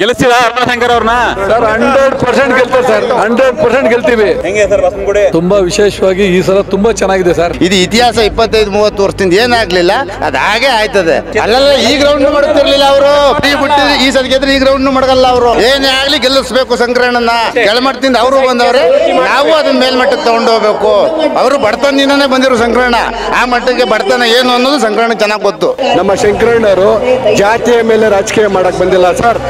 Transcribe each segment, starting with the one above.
ಗೆಲ್ಲಿಸ್ತೀರಾ ಅರುಣಾಶಂಕರ್ ಅವ್ರನ್ನ? Sir hundred percent ಗೆಲ್ತಾರೆ sir. Hundred percent ಗೆಲ್ತೀವಿ. ಹೆಂಗೆ ಸರ್ ಬಸವನಗುಡಿ? ತುಂಬಾ ವಿಶೇಷವಾಗಿ ಈ ಸಲ ತುಂಬಾ ಚೆನ್ನಾಗಿದೆ ಸರ್. ಇದು ಇತಿಹಾಸ ಇಪ್ಪತ್ತೈದು ಮೂವತ್ತು ವರ್ಷದಿಂದ ಏನಾಗ್ಲಿಲ್ಲ ಅದ ಹಾಗೆ ಆಯ್ತದೆ. ಅಲ್ಲೆಲ್ಲ ಈ ಗ್ರೌಂಡ್ ಮಾಡುತ್ತಿರ್ಲಿಲ್ಲ ಅವರು. ಫ್ರೀ ಬಿಟ್ಟು ಈ ಸಲ ಗೆದ್ರೆ ಈ ಗ್ರೌಂಡ್ ಮಾಡಲ್ಲ ಅವರು. ಏನೇ ಆಗ್ಲಿ ಗೆಲ್ಲಿಸ್ಬೇಕು ಸಂಕ್ರಣನ ಕೆಳಮಟ್ಟದಿಂದ ಅವರು ಬಂದವ್ರೆ. ನಾವು ಅದನ್ನ ಮೇಲ್ಮಟ್ಟಕ್ಕೆ ತಗೊಂಡು ಹೋಗ್ಬೇಕು. ಅವರು ಬಡತನದಿಂದನೇ ಬಂದಿರೋ ಸಂಕ್ರಮಣ ಆ ಮಟ್ಟಕ್ಕೆ ಬಡತನ ಏನು ಅನ್ನೋದು ಸಂಕ್ರಮಣ ಚೆನ್ನಾಗಿ ಗೊತ್ತು. ನಮ್ಮ ಶಂಕರಣ್ಣರು ಜಾತಿಯ ಮೇಲೆ ರಾಜಕೀಯ ಮಾಡಕ್ ಬಂದಿಲ್ಲ ಸರ್.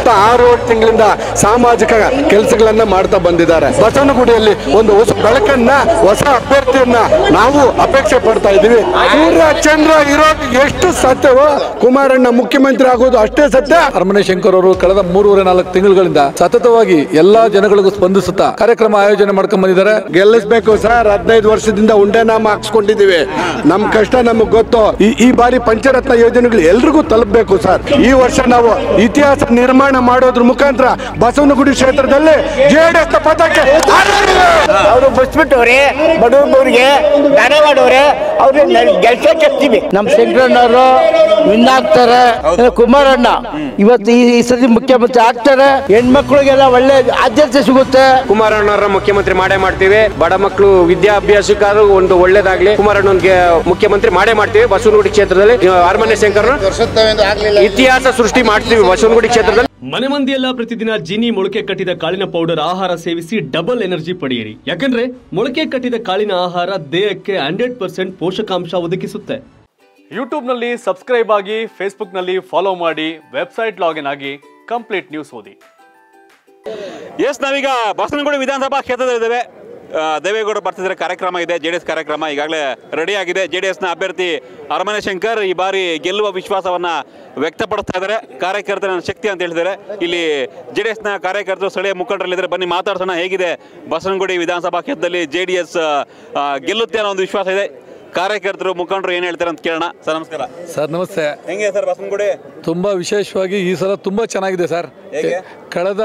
ಆರು ತಿಂಗಳಿಂದ ಸಾಮಾಜಿಕ ಕೆಲಸಗಳನ್ನ ಮಾಡ್ತಾ ಬಂದಿದ್ದಾರೆ. ಬಸವನಗುಡಿಯಲ್ಲಿ ಒಂದು ಹೊಸ ಬೆಳಕನ್ನ ಹೊಸ ಅಭ್ಯರ್ಥಿಯನ್ನ ನಾವು ಅಪೇಕ್ಷೆ ಪಡ್ತಾ ಇದ್ದೀವಿ. ಸೂರ್ಯ ಚಂದ್ರ ಇರೋದು ಎಷ್ಟು ಸತ್ಯವೋ ಕುಮಾರಣ್ಣ ಮುಖ್ಯಮಂತ್ರಿ ಆಗೋದು ಅಷ್ಟೇ ಸತ್ಯ. ಅರಮನೆ ಶಂಕರ್ ಅವರು ಕಳೆದ ಮೂರುವರೆ ನಾಲ್ಕು ತಿಂಗಳುಗಳಿಂದ ಸತತವಾಗಿ ಎಲ್ಲಾ ಜನಗಳಿಗೂ ಸ್ಪಂದಿಸುತ್ತಾ ಕಾರ್ಯಕ್ರಮ ಆಯೋಜನೆ ಮಾಡ್ಕೊಂಡ್ ಬಂದಿದ್ದಾರೆ. ಗೆಲ್ಲಿಸ್ಬೇಕು ಸರ್. ಹದಿನೈದು ವರ್ಷದಿಂದ ಉಂಡೆನಾಮ ಹಾಕ್ಸ್ಕೊಂಡಿದೀವಿ ನಮ್ ಕಷ್ಟ ನಮಗ್ ಗೊತ್ತು. ಈ ಬಾರಿ ಪಂಚರತ್ನ ಯೋಜನೆಗಳು ಎಲ್ರಿಗೂ ತಲುಪಬೇಕು ಸರ್. ಈ ವರ್ಷ ನಾವು ಇತಿಹಾಸ ನಿರ್ಮಾಣ ಮಾಡೋದ್ರ ಮುಖಾಂತರ ಬಸವನಗುಡಿ ಕ್ಷೇತ್ರದಲ್ಲಿ ಜೆಡಿಎಸ್ ಪದಕ್ಕೆ ಅವರು ಬಸ್ಬಿಟ್ಟವ್ರೆ ಬಡವ್ರಿಗೆ ದಾನ ಅವ್ರನ್ನ ನಮ್ಮ ಶಂಕರಣ್ಣವರು ವಿನ್ ಆಗ್ತಾರೆ. ಕುಮಾರಣ್ಣ ಇವತ್ತು ಈ ಸತಿ ಮುಖ್ಯಮಂತ್ರಿ ಆಗ್ತಾರೆ. ಹೆಣ್ಮಕ್ಳಿಗೆಲ್ಲ ಒಳ್ಳೆ ಆದ್ಯತೆ ಸಿಗುತ್ತೆ. ಕುಮಾರಣ್ಣವ್ರ ಮುಖ್ಯಮಂತ್ರಿ ಮಾಡೇ ಮಾಡ್ತೀವಿ. ಬಡ ಮಕ್ಕಳು ವಿದ್ಯಾಭ್ಯಾಸಕ್ಕಾದ್ರೂ ಒಂದು ಒಳ್ಳೇದಾಗ್ಲಿ. ಕುಮಾರಣ್ಣನ್ಗೆ ಮುಖ್ಯಮಂತ್ರಿ ಮಾಡೇ ಮಾಡ್ತೀವಿ. ಬಸವನಗುಡಿ ಕ್ಷೇತ್ರದಲ್ಲಿ ಅರಮನೆ ಶಂಕರ್ ಇತಿಹಾಸ ಸೃಷ್ಟಿ ಮಾಡ್ತೀವಿ ಬಸವನಗುಡಿ ಕ್ಷೇತ್ರದಲ್ಲಿ. ಮನೆ ಮಂದಿಯೆಲ್ಲ ಪ್ರತಿದಿನ ಜೀನಿ ಮೊಳಕೆ ಕಟ್ಟಿದ ಕಾಳಿನ ಪೌಡರ್ ಆಹಾರ ಸೇವಿಸಿ ಡಬಲ್ ಎನರ್ಜಿ ಪಡೆಯಿರಿ. ಯಾಕಂದ್ರೆ ಮೊಳಕೆ ಕಟ್ಟಿದ ಕಾಳಿನ ಆಹಾರ ದೇಹಕ್ಕೆ ಹಂಡ್ರೆಡ್ ಪರ್ಸೆಂಟ್ ಪೋಷಕಾಂಶ ಒದಗಿಸುತ್ತೆ. ಯೂಟ್ಯೂಬ್ನಲ್ಲಿ ಸಬ್ಸ್ಕ್ರೈಬ್ ಆಗಿ ಫೇಸ್ಬುಕ್ನಲ್ಲಿ ಫಾಲೋ ಮಾಡಿ ವೆಬ್ಸೈಟ್ ಲಾಗಿನ್ ಆಗಿ ಕಂಪ್ಲೀಟ್ ನ್ಯೂಸ್ ಓದಿ. ಎಸ್ ನಾವೀಗ ಬಸನಗುಡಿ ವಿಧಾನಸಭಾ ಕ್ಷೇತ್ರದಲ್ಲಿದ್ದೇವೆ. ದೇವೇಗೌಡ ಬರ್ತಿದ್ರೆ ಕಾರ್ಯಕ್ರಮ ಇದೆ ಜೆ ಡಿ ಎಸ್ ಕಾರ್ಯಕ್ರಮ ಈಗಾಗಲೇ ರೆಡಿ ಆಗಿದೆ. ಜೆ ಡಿ ಎಸ್ನ ಅಭ್ಯರ್ಥಿ ಅರಮನೆ ಶಂಕರ್ ಈ ಬಾರಿ ಗೆಲ್ಲುವ ವಿಶ್ವಾಸವನ್ನು ವ್ಯಕ್ತಪಡಿಸ್ತಾ ಇದ್ದಾರೆ. ಕಾರ್ಯಕರ್ತರ ಶಕ್ತಿ ಅಂತ ಹೇಳಿದ್ದಾರೆ ಇಲ್ಲಿ ಜೆ ಡಿ ಎಸ್ನ ಕಾರ್ಯಕರ್ತರು ಸ್ಥಳೀಯ ಮುಖಂಡರಲ್ಲಿದ್ದಾರೆ. ಬನ್ನಿ ಮಾತಾಡ್ಸೋಣ ಹೇಗಿದೆ ಬಸನಗುಡಿ ವಿಧಾನಸಭಾ ಕ್ಷೇತ್ರದಲ್ಲಿ ಜೆ ಡಿ ಎಸ್ ಗೆಲ್ಲುತ್ತೆ ಅನ್ನೋ ಒಂದು ವಿಶ್ವಾಸ ಇದೆ. ಕಾರ್ಯಕರ್ತರು ಮುಖಂಡರು ಏನು ಹೇಳ್ತಾರೆ ಅಂತ ಕೇಳೋಣ. ಸರ್ ನಮಸ್ಕಾರ. ಸರ್ ನಮಸ್ತೆ. ಹೆಂಗೆ ಸರ್ ಬಸವನಗುಡಿ ತುಂಬಾ ವಿಶೇಷವಾಗಿ ಈ ಸಲ ತುಂಬಾ ಚೆನ್ನಾಗಿದೆ ಸರ್. ಕಳೆದ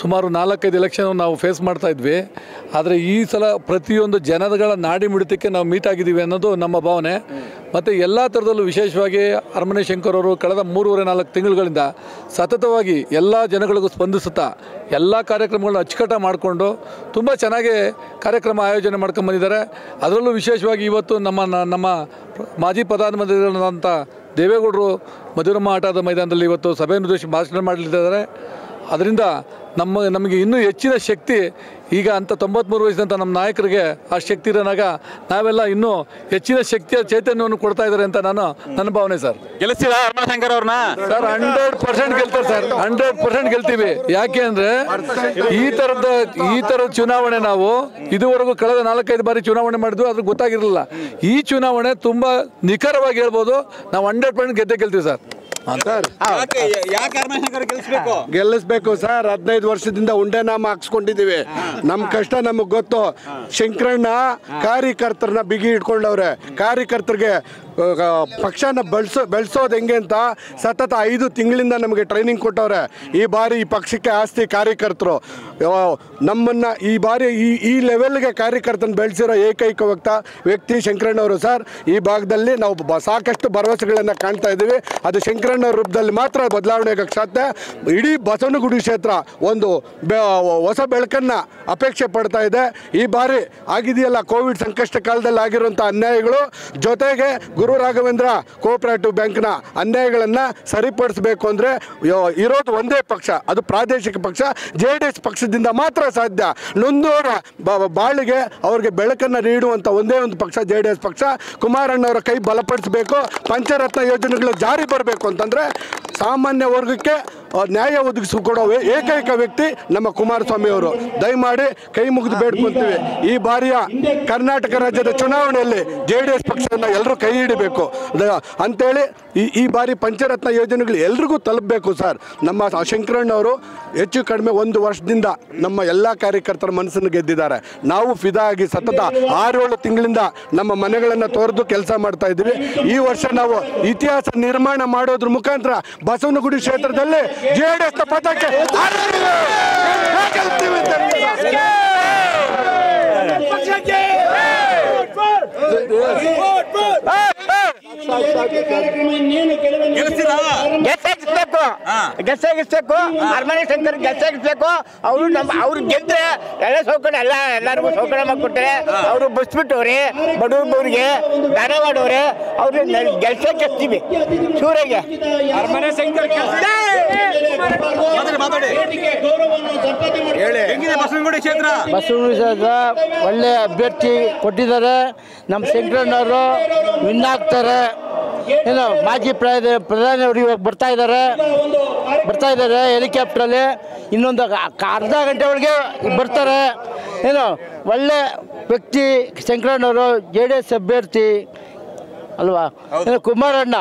ಸುಮಾರು ನಾಲ್ಕೈದು ಎಲೆಕ್ಷನ್ ನಾವು ಫೇಸ್ ಮಾಡ್ತಾ ಇದ್ವಿ. ಆದರೆ ಈ ಸಲ ಪ್ರತಿಯೊಂದು ಜನಗಳ ನಾಡಿ ಮಿಡಿತಕ್ಕೆ ನಾವು ಮೀಟ್ ಆಗಿದ್ದೀವಿ ಅನ್ನೋದು ನಮ್ಮ ಭಾವನೆ. ಮತ್ತು ಎಲ್ಲ ಥರದಲ್ಲೂ ವಿಶೇಷವಾಗಿ ಅರಮನೆ ಶಂಕರ್ ಅವರು ಕಳೆದ ಮೂರುವರೆ ನಾಲ್ಕು ತಿಂಗಳುಗಳಿಂದ ಸತತವಾಗಿ ಎಲ್ಲ ಜನಗಳಿಗೂ ಸ್ಪಂದಿಸುತ್ತಾ ಎಲ್ಲ ಕಾರ್ಯಕ್ರಮಗಳನ್ನ ಅಚ್ಚುಕಟ್ಟ ಮಾಡಿಕೊಂಡು ತುಂಬ ಚೆನ್ನಾಗಿ ಕಾರ್ಯಕ್ರಮ ಆಯೋಜನೆ ಮಾಡ್ಕೊಂಡು ಬಂದಿದ್ದಾರೆ. ಅದರಲ್ಲೂ ವಿಶೇಷವಾಗಿ ಇವತ್ತು ನಮ್ಮ ನ- ನಮ್ಮ ಮಾಜಿ ಪ್ರಧಾನಮಂತ್ರಿಗಳಾದಂಥ ದೇವೇಗೌಡರು ಮಧುರಮ್ಮ ಆಟದ ಮೈದಾನದಲ್ಲಿ ಇವತ್ತು ಸಭೆಯನ್ನು ಉದ್ದೇಶಿಸಿ ಭಾಷಣ ಮಾಡಲಿದ್ದಾರೆ. ಅದರಿಂದ ನಮ್ಮ ನಮಗೆ ಇನ್ನೂ ಹೆಚ್ಚಿನ ಶಕ್ತಿ ಈಗ ಅಂತ ತೊಂಬತ್ಮೂರು ವಯಸ್ಸಿನಂಥ ನಮ್ಮ ನಾಯಕರಿಗೆ ಆ ಶಕ್ತಿ ಇರೋನಾಗ ನಾವೆಲ್ಲ ಇನ್ನೂ ಹೆಚ್ಚಿನ ಶಕ್ತಿಯ ಚೈತನ್ಯವನ್ನು ಕೊಡ್ತಾ ಇದ್ದಾರೆ ಅಂತ ನಾನು ನನ್ನ ಭಾವನೆ ಸರ್. ಗೆಲ್ಲಿಸ್ತೀರಾ ಅವ್ರನ್ನ? ಸರ್ ಹಂಡ್ರೆಡ್ ಪರ್ಸೆಂಟ್ ಗೆಲ್ತಾರೆ ಸರ್. ಹಂಡ್ರೆಡ್ ಪರ್ಸೆಂಟ್ ಗೆಲ್ತೀವಿ. ಯಾಕೆ ಅಂದ್ರೆ ಈ ಥರದ ಈ ಥರದ ಚುನಾವಣೆ ನಾವು ಇದುವರೆಗೂ ಕಳೆದ ನಾಲ್ಕೈದು ಬಾರಿ ಚುನಾವಣೆ ಮಾಡಿದ್ವಿ ಅದ್ರ ಗೊತ್ತಾಗಿರಲಿಲ್ಲ. ಈ ಚುನಾವಣೆ ತುಂಬ ನಿಖರವಾಗಿ ಹೇಳ್ಬೋದು ನಾವು ಹಂಡ್ರೆಡ್ ಪರ್ಸೆಂಟ್ ಗೆದ್ದೆ ಗೆಲ್ತೀವಿ ಸರ್. ಗೆಲ್ಲಿಸ್ಬೇಕು ಗೆಲ್ಲಿಸ್ಬೇಕು ಸರ್. ಹದಿನೈದು ವರ್ಷದಿಂದ ಉಂಡೆನಾಮ ಹಾಕ್ಸ್ಕೊಂಡಿದೀವಿ ನಮ್ ಕಷ್ಟ ನಮಗ್ ಗೊತ್ತು. ಶಂಕರಣ್ಣ ಕಾರ್ಯಕರ್ತರನ್ನ ಬಿಗಿ ಇಟ್ಕೊಂಡವ್ರೆ ಕಾರ್ಯಕರ್ತರಿಗೆ ಪಕ್ಷನ ಬೆಳೆಸೋ, ಬೆಳೆಸೋದು ಹೆಂಗೆ ಅಂತ ಸತತ ಐದು ತಿಂಗಳಿಂದ ನಮಗೆ ಟ್ರೈನಿಂಗ್ ಕೊಟ್ಟವ್ರೆ. ಈ ಬಾರಿ ಈ ಪಕ್ಷಕ್ಕೆ ಆಸ್ತಿ ಕಾರ್ಯಕರ್ತರು. ನಮ್ಮನ್ನು ಈ ಬಾರಿ ಈ ಈ ಲೆವೆಲ್ಗೆ ಕಾರ್ಯಕರ್ತನ ಬೆಳೆಸಿರೋ ಏಕೈಕ ವ್ಯಕ್ತ ವ್ಯಕ್ತಿ ಶಂಕರಣ್ಣವರು ಸರ್. ಈ ಭಾಗದಲ್ಲಿ ನಾವು ಸಾಕಷ್ಟು ಭರವಸೆಗಳನ್ನು ಕಾಣ್ತಾ ಇದ್ದೀವಿ. ಅದು ಶಂಕರಣ್ಣ ರೂಪದಲ್ಲಿ ಮಾತ್ರ ಬದಲಾವಣೆ ಸಾಧ್ಯ. ಇಡೀ ಬಸವನಗುಡಿ ಕ್ಷೇತ್ರ ಒಂದು ಹೊಸ ಬೆಳಕನ್ನು ಅಪೇಕ್ಷೆ ಪಡ್ತಾ ಇದೆ. ಈ ಬಾರಿ ಆಗಿದೆಯಲ್ಲ ಕೋವಿಡ್ ಸಂಕಷ್ಟ ಕಾಲದಲ್ಲಿ ಆಗಿರುವಂಥ ಅನ್ಯಾಯಗಳು. ಜೊತೆಗೆ ಗುರು ರಾಘವೇಂದ್ರ ಕೋಆಪರೇಟಿವ್ ಬ್ಯಾಂಕ್ನ ಅನ್ಯಾಯಗಳನ್ನು ಸರಿಪಡಿಸಬೇಕು ಅಂದರೆ ಇರೋದು ಒಂದೇ ಪಕ್ಷ, ಅದು ಪ್ರಾದೇಶಿಕ ಪಕ್ಷ, ಜೆ ಡಿ ಎಸ್ ಪಕ್ಷದಿಂದ ಮಾತ್ರ ಸಾಧ್ಯ. ನೊಂದೋರ ಬಾಳಿಗೆ ಅವ್ರಿಗೆ ಬೆಳಕನ್ನು ನೀಡುವಂಥ ಒಂದೇ ಒಂದು ಪಕ್ಷ, ಜೆ ಡಿ ಎಸ್ ಪಕ್ಷ ಕುಮಾರಣ್ಣವರ ಕೈ ಬಲಪಡಿಸಬೇಕು, ಪಂಚರತ್ನ ಯೋಜನೆಗಳು ಜಾರಿ ಬರಬೇಕು ಅಂತಂದರೆ, ಸಾಮಾನ್ಯ ವರ್ಗಕ್ಕೆ ನ್ಯಾಯ ಒದಗಿಸಿಕೊಡೋ ಏಕೈಕ ವ್ಯಕ್ತಿ ನಮ್ಮ ಕುಮಾರಸ್ವಾಮಿ ಅವರು. ದಯಮಾಡಿ ಕೈ ಮುಗಿದು ಬೇಡ್ಕೊಂತೀವಿ ಈ ಬಾರಿಯ ಕರ್ನಾಟಕ ರಾಜ್ಯದ ಚುನಾವಣೆಯಲ್ಲಿ ಜೆ ಡಿ ಎಸ್ ಪಕ್ಷವನ್ನು ಎಲ್ಲರೂ ಕೈ ಹಿಡಿಬೇಕು. ಅಂತೇಳಿ ಈ ಈ ಬಾರಿ ಪಂಚರತ್ನ ಯೋಜನೆಗಳು ಎಲ್ರಿಗೂ ತಲುಪಬೇಕು ಸರ್. ನಮ್ಮ ಶಂಕರಣ್ಣ ಅವರು ಹೆಚ್ಚು ಕಡಿಮೆ ಒಂದು ವರ್ಷದಿಂದ ನಮ್ಮ ಎಲ್ಲ ಕಾರ್ಯಕರ್ತರ ಮನಸ್ಸನ್ನು ಗೆದ್ದಿದ್ದಾರೆ. ನಾವು ಫಿದಾ ಆಗಿ ಸತತ ಆರೇಳು ತಿಂಗಳಿಂದ ನಮ್ಮ ಮನೆಗಳನ್ನು ತೋರೆದು ಕೆಲಸ ಮಾಡ್ತಾ ಇದ್ದೀವಿ. ಈ ವರ್ಷ ನಾವು ಇತಿಹಾಸ ನಿರ್ಮಾಣ ಮಾಡೋದ್ರ ಮುಖಾಂತರ ಬಸವನಗುಡಿ ಕ್ಷೇತ್ರದಲ್ಲಿ ಜೆ ಡಿ ಎಸ್ ಪದಕ್ಕೆ ಆರಿಸ್ತೀವಿ. ಗೆಲ್ತೀವಿ ಅಂತ ಹೇಳ್ತೀನಿ ಸರ್. ಗೆಲ್ಲಿಸ್ತೀರಾ ಅರ್ಮನೆ ಗೆಲ್ಸಾಗಿಸ್ಬೇಕು. ಅರಮನೆ ಶಂಕರ್ ಗೆಲ್ಸಾಗಿಸ್ಬೇಕು. ಅವರು ನಮ್ಮ ಅವ್ರು ಗೆದ್ರೆ ಎಲ್ಲ ಸೌಕರ್ಯ ಎಲ್ಲ ಎಲ್ಲರಿಗೂ ಸೌಕರ್ಯ ಮಾಡಿಕೊಡ್ತಾರೆ ಅವರು ಬಸ್ ಬಿಟ್ಟವ್ರೆ ಬಡವ್ರಿಗೆ ದಾನ ಮಾಡವ್ರೆ ಅವ್ರನ್ನ ಗೆಲ್ಸಕ್ಕೆ ಹಚ್ತೀವಿ ಸೂರ್ಯಗೆ ಅರಮನೆ ಶಂಕರ್ ಮಾತಾಡಿ ಹೆಂಗಿದೆ ಬಸವನಗುಡಿ ಕ್ಷೇತ್ರ? ಬಸವನಗುಡಿ ಒಳ್ಳೆ ಅಭ್ಯರ್ಥಿ ಕೊಟ್ಟಿದ್ದಾರೆ. ನಮ್ಮ ಶಂಕರಣ್ಣವರು ವಿನ್ ಆಗ್ತಾರೆ. ಏನು ಮಾಜಿ ಪ್ರಧಾನಿ ಪ್ರಧಾನಿ ಅವರು ಇವಾಗ ಬರ್ತಾ ಇದ್ದಾರೆ. ಬರ್ತಾ ಇದ್ದಾರೆ ಹೆಲಿಕಾಪ್ಟ್ರಲ್ಲಿ. ಇನ್ನೊಂದು ಕ- ಅರ್ಧ ಗಂಟೆ ಒಳಗೆ ಬರ್ತಾರೆ. ಏನು ಒಳ್ಳೆ ವ್ಯಕ್ತಿ ಶಂಕರಣ್ಣವರು ಜೆ ಡಿ ಎಸ್ ಅಭ್ಯರ್ಥಿ. ಅಲ್ವಾ? ಏನು ಕುಮಾರಣ್ಣ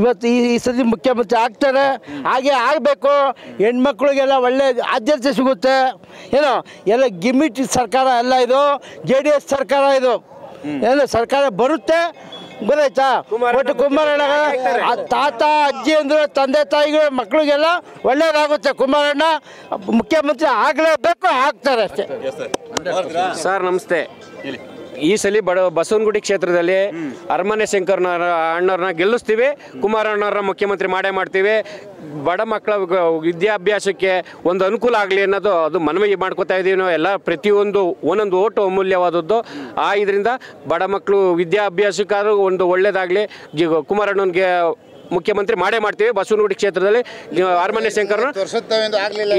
ಇವತ್ತು ಈ ಈ ಸತಿ ಮುಖ್ಯಮಂತ್ರಿ ಆಗ್ತಾರೆ ಹಾಗೆ ಆಗಬೇಕು. ಹೆಣ್ಮಕ್ಳಿಗೆಲ್ಲ ಒಳ್ಳೆ ಆದ್ಯತೆ ಸಿಗುತ್ತೆ. ಏನು ಎಲ್ಲ ಗಿಮಿಟ್ ಸರ್ಕಾರ ಎಲ್ಲ ಇದು ಜೆ ಡಿ ಎಸ್ ಸರ್ಕಾರ ಇದು. ಏನು ಸರ್ಕಾರ ಬರುತ್ತೆ ಗೊತ್ತಾಯ್ತಾ? ಒಟ್ಟು ಕುಮಾರಣ್ಣ ಆ ತಾತ ಅಜ್ಜಿ ಅಂದ್ರೆ ತಂದೆ ತಾಯಿಗಳು ಮಕ್ಕಳಿಗೆಲ್ಲ ಒಳ್ಳೇದಾಗುತ್ತೆ ಕುಮಾರಣ್ಣ ಮುಖ್ಯಮಂತ್ರಿ ಆಗಲೇಬೇಕು ಆಗ್ತಾರೆ ಅಷ್ಟೇ. ಸರ್ ನಮಸ್ತೆ. ಈ ಸಲ ಬಡ ಬಸವನಗುಡಿ ಕ್ಷೇತ್ರದಲ್ಲಿ ಅರಮನೆ ಶಂಕರ್ ಅಣ್ಣವ್ರನ್ನ ಗೆಲ್ಲಿಸ್ತೀವಿ. ಕುಮಾರಣ್ಣವ್ರನ್ನ ಮುಖ್ಯಮಂತ್ರಿ ಮಾಡೇ ಮಾಡ್ತೀವಿ. ಬಡ ಮಕ್ಕಳ ವಿದ್ಯಾಭ್ಯಾಸಕ್ಕೆ ಒಂದು ಅನುಕೂಲ ಆಗಲಿ ಅನ್ನೋದು ಅದು ಮನವಿ ಮಾಡ್ಕೋತಾ ಇದ್ದೀವಿ ನಾವು. ಎಲ್ಲ ಪ್ರತಿಯೊಂದು ಒಂದೊಂದು ಓಟು ಅಮೂಲ್ಯವಾದದ್ದು. ಆ ಇದರಿಂದ ಬಡ ಮಕ್ಕಳು ವಿದ್ಯಾಭ್ಯಾಸಕ್ಕಾದ್ರೂ ಒಂದು ಒಳ್ಳೇದಾಗಲಿ. ಕುಮಾರಣ್ಣನಿಗೆ ಮುಖ್ಯಮಂತ್ರಿ ಮಾಡೇ ಮಾಡ್ತೀವಿ. ಬಸವನಗುಡಿ ಕ್ಷೇತ್ರದಲ್ಲಿ ಆರ್ಮನ್ಯ ಶಂಕರ್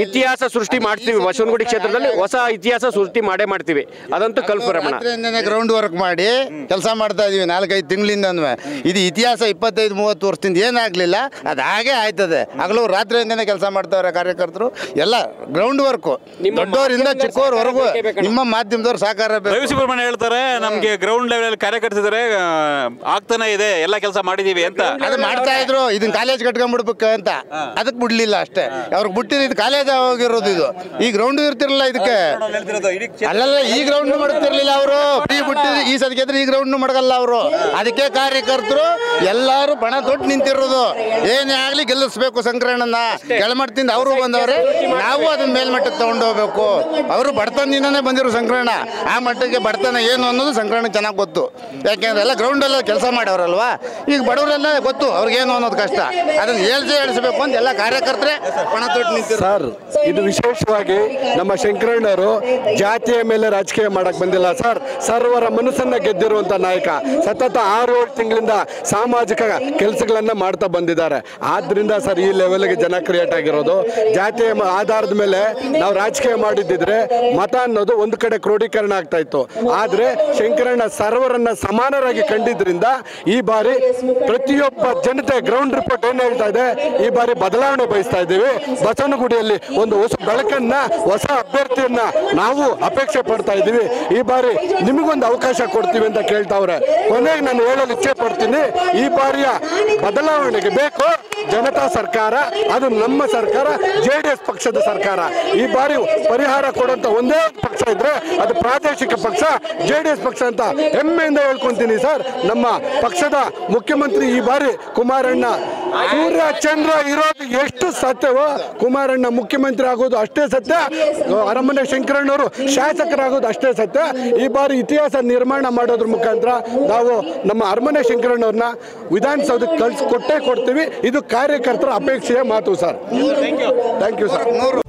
ಇತಿಹಾಸ ಸೃಷ್ಟಿ ಮಾಡ್ತೀವಿ. ಬಸವನಗುಡಿ ಕ್ಷೇತ್ರದಲ್ಲಿ ಹೊಸ ಇತಿಹಾಸ ಸೃಷ್ಟಿ ಮಾಡೇ ಮಾಡ್ತೀವಿ. ಅದಂತೂ ಕಲ್ಪರಮಣ ಗ್ರೌಂಡ್ ವರ್ಕ್ ಮಾಡಿ ಕೆಲಸ ಮಾಡ್ತಾ ಇದೀವಿ. ನಾಲ್ಕೈದು ತಿಂಗಳಿಂದ ಇದು ಇತಿಹಾಸ ಇಪ್ಪತ್ತೈದು ಮೂವತ್ತು ವರ್ಷದಿಂದ ಏನಾಗ್ಲಿಲ್ಲ ಅದು ಹಾಗೆ ಆಯ್ತದೆ. ಹಗಲು ರಾತ್ರಿಯಿಂದನೇ ಕೆಲಸ ಮಾಡ್ತಾವ್ರೆ ಕಾರ್ಯಕರ್ತರು. ಎಲ್ಲ ಗ್ರೌಂಡ್ ವರ್ಕ್ ದೊಡ್ಡವರಿಂದ ಚಿಕ್ಕವರವರೆಗೂ ನಿಮ್ಮ ಮಾಧ್ಯಮದವ್ರು ಸಹಕಾರ ಬೇಕು. ರವಿ ಸುಬ್ರಹ್ಮಣ್ಯ ಹೇಳ್ತಾರೆ ನಮಗೆ ಗ್ರೌಂಡ್ ಲೆವೆಲ್ ಕಾರ್ಯಕರ್ತಿದ್ರೆ ಆಗ್ತಾನೆ ಇದೆ. ಎಲ್ಲ ಕೆಲಸ ಮಾಡಿದೀವಿ ಅಂತ. ಅದು ಮಾಡ್ತಾ ಇದ್ರು ಇದನ್ನ ಕಾಲೇಜ್ ಕಟ್ಕೊಂಡ್ಬಿಡ್ಬೇಕು ಅಂತ. ಅದಕ್ಕೆ ಬಿಡ್ಲಿಲ್ಲ ಅಷ್ಟೇ. ಅವ್ರಿಗೆ ಬಿಟ್ಟಿದ್ದು ಇದು ಕಾಲೇಜ್ ಹೋಗಿರೋದು ಇದು. ಈ ಗ್ರೌಂಡ್ ಇರ್ತಿರಲ್ಲ ಇದಕ್ಕೆ. ಅಲ್ಲಲ್ಲ ಈ ಗ್ರೌಂಡ್ ಮಾಡ್ತಿರ್ಲಿಲ್ಲ ಅವರು. ಫ್ರೀ ಬಿಟ್ಟಿದ್ರು ಈ ಸದ್ಗೆದ್ರೆ ಈ ಗ್ರೌಂಡ್ ಮಾಡಗಲ್ಲ ಅವರು. ಅದಕ್ಕೆ ಕಾರ್ಯಕರ್ತರು ಎಲ್ಲಾರು ಬಣ ತೊಟ್ಟು ನಿಂತಿರೋದು. ಏನೇ ಆಗ್ಲಿ ಗೆಲ್ಲಿಸ್ಬೇಕು ಸಂಕ್ರಮಣನ ಕೆಳಮಟ್ಟದಿಂದ ಅವರು ಬಂದವ್ರೆ. ನಾವು ಅದನ್ನ ಮೇಲ್ಮಟ್ಟಕ್ಕೆ ತಗೊಂಡು ಹೋಗ್ಬೇಕು. ಅವರು ಬಡತನದಿಂದನೇ ಬಂದಿರೋ ಸಂಕ್ರಮಣ ಆ ಮಟ್ಟಕ್ಕೆ ಬಡತನ ಏನು ಅನ್ನೋದು ಸಂಕ್ರಮಣ ಚೆನ್ನಾಗಿ ಗೊತ್ತು. ಯಾಕೆಂದ್ರೆ ಎಲ್ಲ ಗ್ರೌಂಡ್ ಎಲ್ಲ ಕೆಲಸ ಮಾಡೋರಲ್ವಾ? ಈಗ ಬಡವರೆಲ್ಲ ಗೊತ್ತು. ಅವ್ರಿಗೇನು ಅನ್ನೋದು ಕಷ್ಟ. ಅದನ್ನ ಅಂತ ಎಲ್ಲ ಕಾರ್ಯಕರ್ತರೇ ಪಣ ತೊಟ್ಟು ನಿಂತಿರೋ ಸರ್, ಇದು ವಿಶೇಷವಾಗಿ ನಮ್ಮ ಶಂಕರಣ್ಣವರು ಜಾತಿಯ ಮೇಲೆ ರಾಜಕೀಯ ಮಾಡಕ್ ಬಂದಿಲ್ಲ. ಸರ್, ಸರ್ವರ ಮನಸ್ಸನ್ನ ಗೆದ್ದಿರುವಂತ ನಾಯಕ. ಸತತ ಆರು ಏಳು ತಿಂಗಳಿಂದ ಸಾಮಾಜಿಕ ಕೆಲಸಗಳನ್ನ ಮಾಡ್ತಾ ಬಂದಿದ್ದಾರೆ. ಆದ್ರಿಂದ ಸರ್, ಈ ಲೆವೆಲ್ಗೆ ಜನ ಕ್ರಿಯೇಟ್ ಆಗಿರೋದು. ಜಾತಿಯ ಆಧಾರದ ಮೇಲೆ ನಾವು ರಾಜಕೀಯ ಮಾಡಿದ್ದಿದ್ರೆ ಮತ ಅನ್ನೋದು ಒಂದು ಕಡೆ ಕ್ರೋಢೀಕರಣ ಆಗ್ತಾ ಇತ್ತು. ಆದ್ರೆ ಶಂಕರಣ್ಣ ಸರ್ವರನ್ನ ಸಮಾನರಾಗಿ ಕಂಡಿದ್ರಿಂದ ಈ ಬಾರಿ ಪ್ರತಿಯೊಬ್ಬ ಜನತೆ ಗ್ರೌಂಡ್ ರಿಪೋರ್ಟ್ ಏನ್ ಹೇಳ್ತಾ ಇದೆ? ಈ ಬಾರಿ ಬದಲಾವಣೆ ಬಯಸ್ತಾ ಇದ್ದೀವಿ. ಬಸವನಗುಡಿಯಲ್ಲಿ ಒಂದು ಹೊಸ ಬೆಳಕನ್ನ, ಹೊಸ ಅಭ್ಯರ್ಥಿಯನ್ನ ನಾವು ಅಪೇಕ್ಷೆ ಪಡ್ತಾ ಇದ್ದೀವಿ. ಈ ಬಾರಿ ನಿಮಗೊಂದು ಅವಕಾಶ ಕೊಡ್ತೀವಿ ಅಂತ ಕೇಳ್ತಾವ್ರೆ. ಕೊನೆಗೆ ನಾನು ಹೇಳಲು ಇಚ್ಛೆ ಪಡ್ತೀನಿ, ಈ ಬಾರಿಯ ಬದಲಾವಣೆಗೆ ಬೇಕು ಜನತಾ ಸರ್ಕಾರ, ಅದು ನಮ್ಮ ಸರ್ಕಾರ, ಜೆ ಪಕ್ಷದ ಸರ್ಕಾರ. ಈ ಬಾರಿ ಪರಿಹಾರ ಕೊಡುವಂತ ಒಂದೇ ಪಕ್ಷ ಇದ್ರೆ ಅದು ಪ್ರಾದೇಶಿಕ ಪಕ್ಷ, ಜೆ ಪಕ್ಷ ಅಂತ ಹೆಮ್ಮೆಯಿಂದ ಹೇಳ್ಕೊಂತೀನಿ ಸರ್. ನಮ್ಮ ಪಕ್ಷದ ಮುಖ್ಯಮಂತ್ರಿ ಈ ಬಾರಿ ಕುಮಾರಣ್ಣ. ಸೂರ್ಯ ಚಂದ್ರ ಇರೋದು ಎಷ್ಟು ಸತ್ಯವೋ ಕುಮಾರಣ್ಣ ಮುಖ್ಯಮಂತ್ರಿ ಆಗೋದು ಅಷ್ಟೇ ಸತ್ಯ. ಅರಮನೆ ಶಂಕರಣ್ಣವರು ಶಾಸಕರಾಗೋದು ಅಷ್ಟೇ ಸತ್ಯ. ಈ ಬಾರಿ ಇತಿಹಾಸ ನಿರ್ಮಾಣ ಮಾಡೋದ್ರ ಮುಖಾಂತರ ನಾವು ನಮ್ಮ ಅರಮನೆ ಶಂಕರಣ್ಣವ್ರನ್ನ ವಿಧಾನಸೌಧಕ್ಕೆ ಕಳ್ಸಿ ಕೊಟ್ಟೇ ಕೊಡ್ತೀವಿ. ಇದು ಕಾರ್ಯಕರ್ತರ ಅಪೇಕ್ಷೆಯ ಮಾತು ಸರ್. Thank you sir